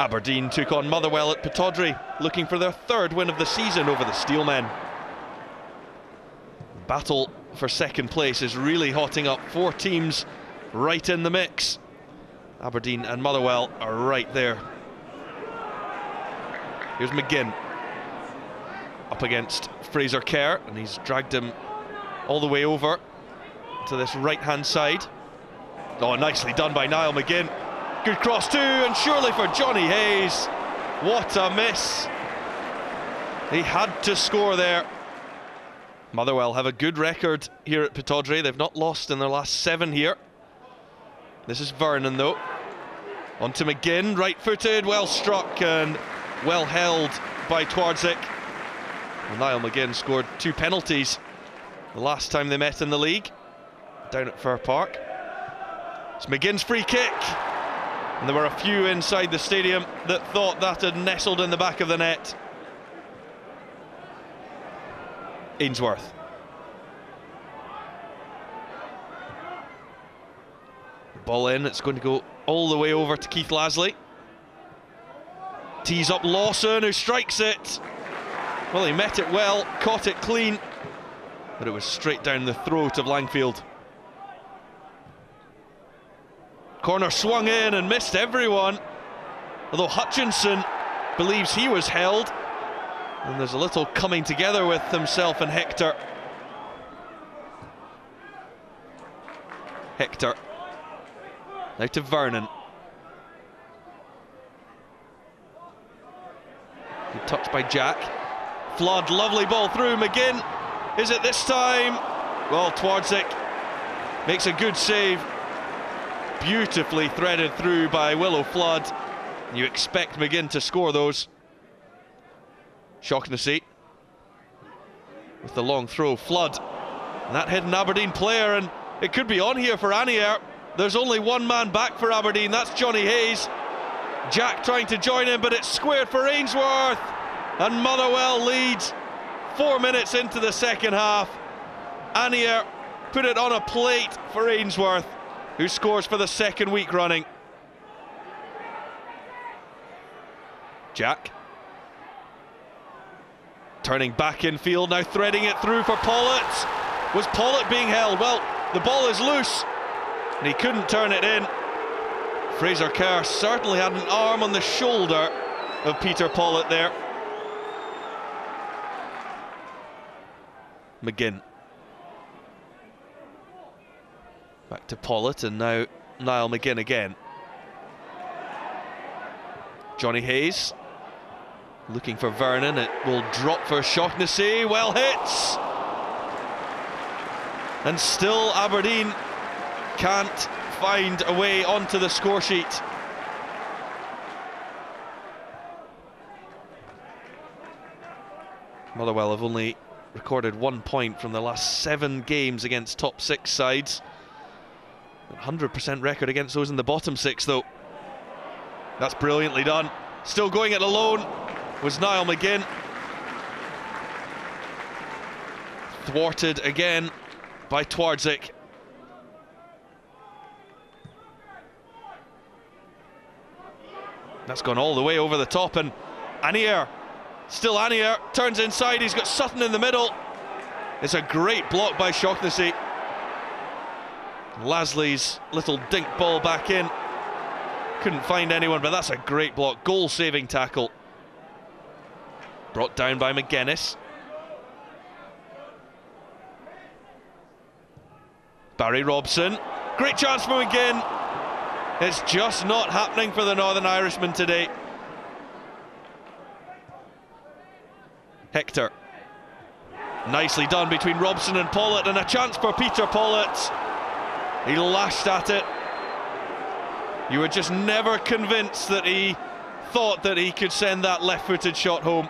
Aberdeen took on Motherwell at Pittodrie, looking for their third win of the season over the Steelmen. Battle for second place is really hotting up. Four teams right in the mix. Aberdeen and Motherwell are right there. Here's McGinn up against Fraser Kerr, and he's dragged him all the way over to this right-hand side. Oh, nicely done by Niall McGinn. Good cross too, and surely for Johnny Hayes. What a miss. He had to score there. Motherwell have a good record here at Pittodrie. They've not lost in their last seven here. This is Vernon though. On to McGinn, right-footed, well struck and well held by Twardzik. Well, Niall McGinn scored two penalties the last time they met in the league, down at Fir Park. It's McGinn's free kick. And there were a few inside the stadium that thought that had nestled in the back of the net. Ainsworth. Ball in, it's going to go all the way over to Keith Lasley. Tees up Lawson, who strikes it. Well, he met it well, caught it clean, but it was straight down the throat of Langfield. Corner swung in and missed everyone. Although Hutchinson believes he was held. And there's a little coming together with himself and Hector. Hector. Now to Vernon. Good touch by Jack. Flood, lovely ball through. McGinn. Is it this time? Well, Twardzik makes a good save beautifully threaded through by Willo Flood. You expect McGinn to score those. Shaughnessy with the long throw. Flood, and that hidden Aberdeen player, and it could be on here for Anier. There's only one man back for Aberdeen, that's Johnny Hayes. Jack trying to join him, but it's squared for Ainsworth. And Motherwell leads four minutes into the second half. Anier put it on a plate for Ainsworth who scores for the second week running. Jack. Turning back in field, now threading it through for Pawlett. Was Pawlett being held? Well, the ball is loose, and he couldn't turn it in. Fraser Kerr certainly had an arm on the shoulder of Peter Pawlett there. McGinn. Back to Pawlett and now Niall McGinn again. Johnny Hayes looking for Vernon. It will drop for Shaughnessy. Well hits. And still Aberdeen can't find a way onto the score sheet. Motherwell have only recorded one point from the last seven games against top six sides. 100% record against those in the bottom six, though. That's brilliantly done. Still going it alone was Niall McGinn. Thwarted again by Twardzik. That's gone all the way over the top, and Anier, still Anier, turns inside. He's got Sutton in the middle. It's a great block by Shaughnessy. Lasley's little dink ball back in. Couldn't find anyone, but that's a great block. Goal-saving tackle. Brought down by McGuinness. Barry Robson. Great chance for McGinn. It's just not happening for the Northern Irishman today. Hector. Nicely done between Robson and Pawlett, and a chance for Peter Pawlett. He lashed at it. You were just never convinced that he thought that he could send that left-footed shot home.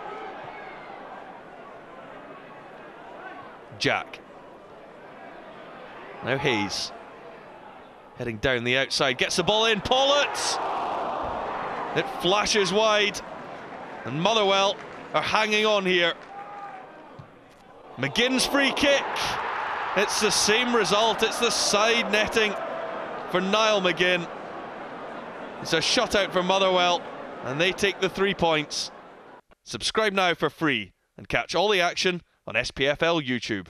Jack. Now Hayes. Heading down the outside, gets the ball in, Pawlett! It flashes wide, and Motherwell are hanging on here. McGinn's free kick. It's the same result, it's the side netting for Niall McGinn. It's a shutout for Motherwell. and they take the three points. Subscribe now for free and catch all the action on SPFL YouTube.